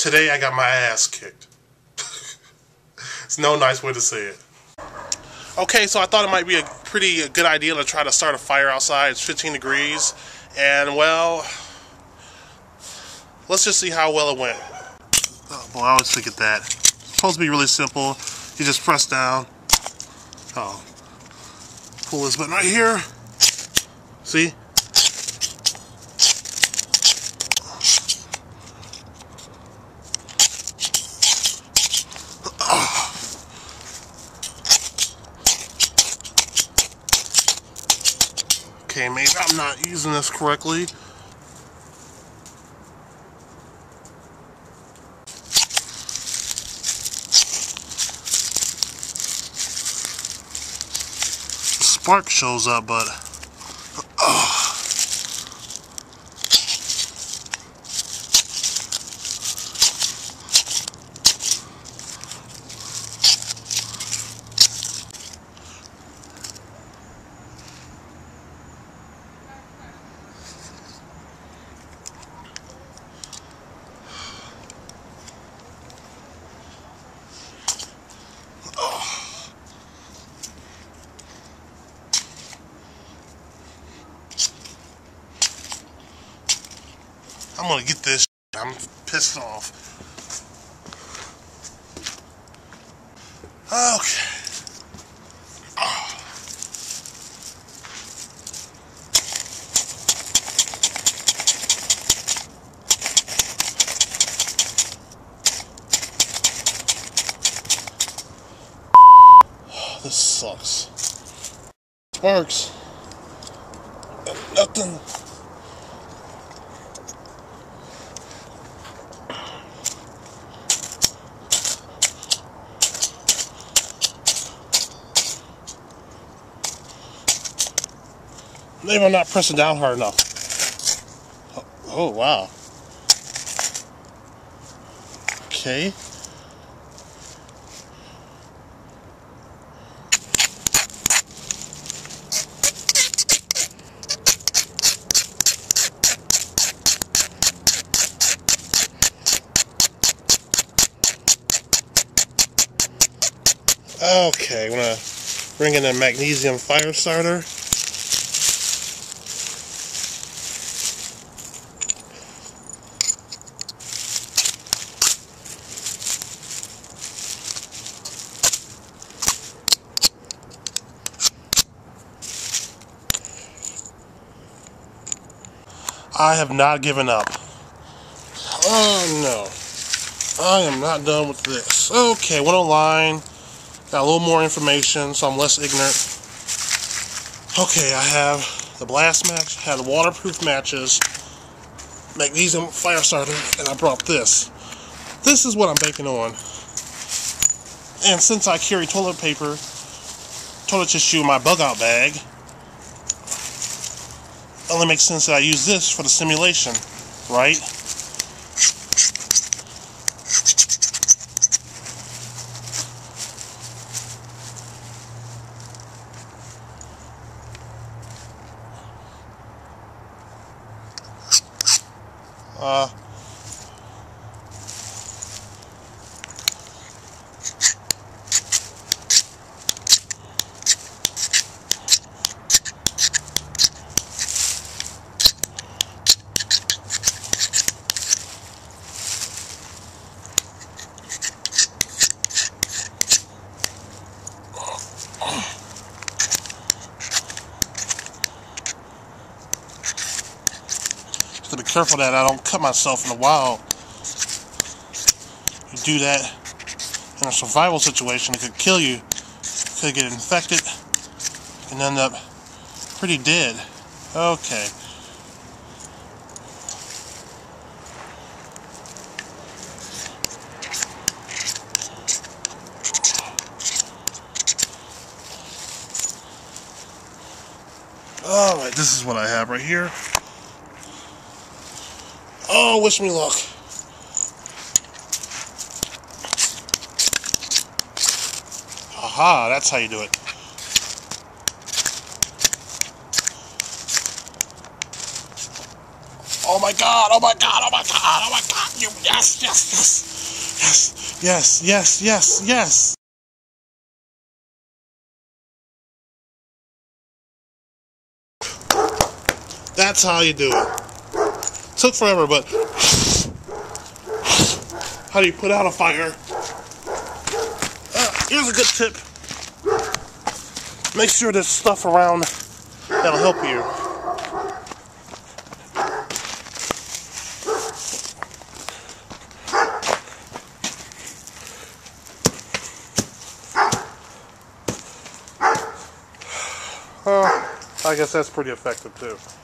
Today I got my ass kicked. it's no nice way to say it. Okay, so I thought it might be a pretty good idea to try to start a fire outside. It's 15 degrees, and well, let's just see how well it went. Oh boy, I always of that. It's supposed to be really simple. You just press down. Oh, pull this button right here. See? Okay, maybe I'm not using this correctly. Spark shows up, but... I'm gonna get this. I'm pissed off. Okay. This sucks. Sparks. Nothing. Maybe I'm not pressing down hard enough. Oh, oh wow. Okay. Okay, I'm gonna bring in a magnesium fire starter. I have not given up. Oh no. I am not done with this. Okay, went online. Got a little more information so I'm less ignorant. Okay, I have the blast match, had the waterproof matches, magnesium fire starter, and I brought this. This is what I'm baking on. And since I carry toilet paper, toilet tissue in my bug out bag, only makes sense that I use this for the simulation, right? Uh, careful that I don't cut myself in the wild. You do that in a survival situation, it could kill you. Could get infected and end up pretty dead. Okay. Alright, this is what I have right here. Oh, wish me luck. Aha, that's how you do it. Oh my god, oh my god, oh my god, oh my god, you, yes, yes, yes, yes, yes, yes, yes, yes. That's how you do it. Took forever, but how do you put out a fire? Uh, here's a good tip. Make sure there's stuff around that'll help you. I guess that's pretty effective too.